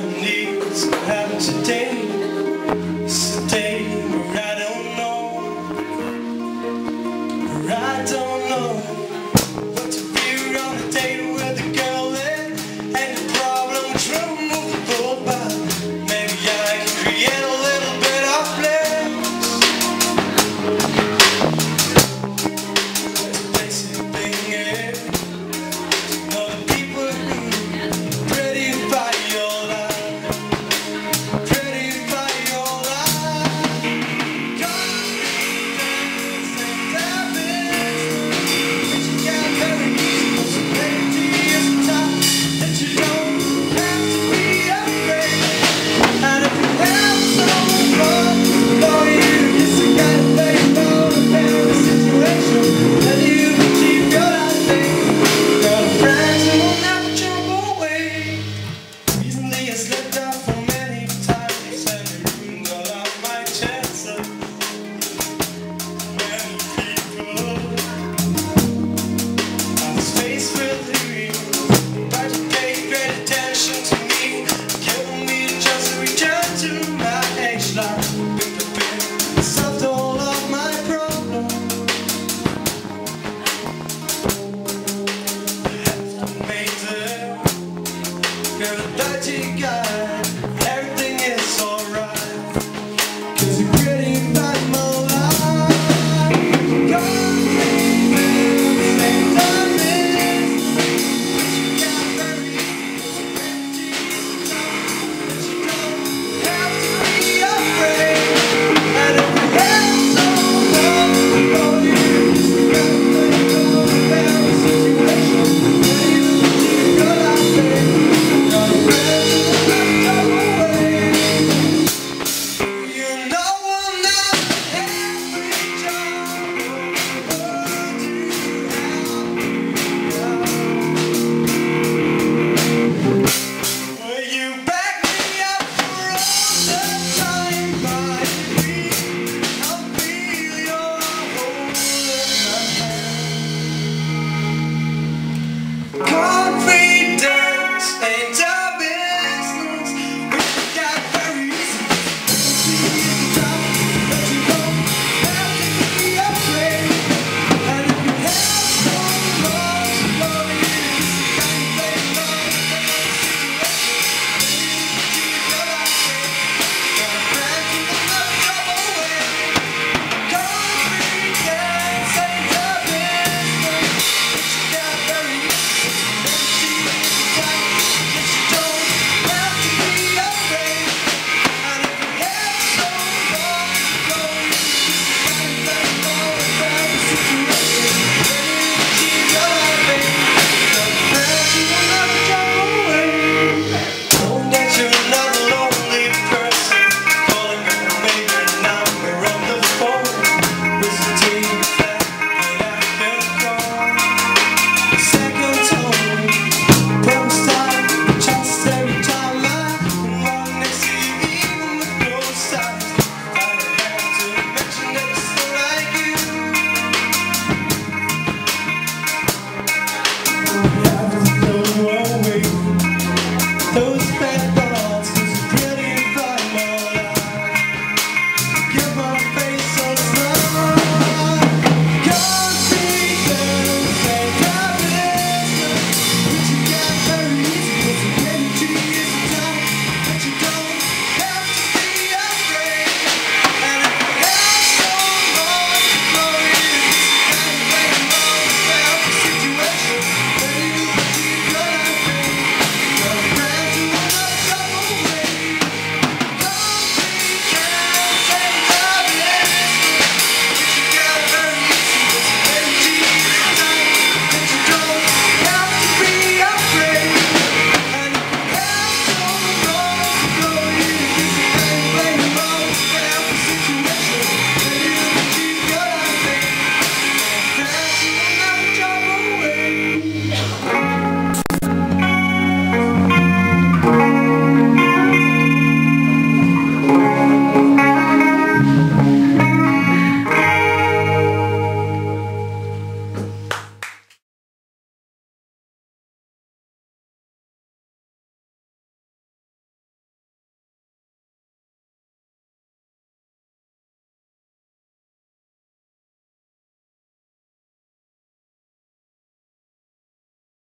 Kind of needs to happen today. Amazing. You're a guy.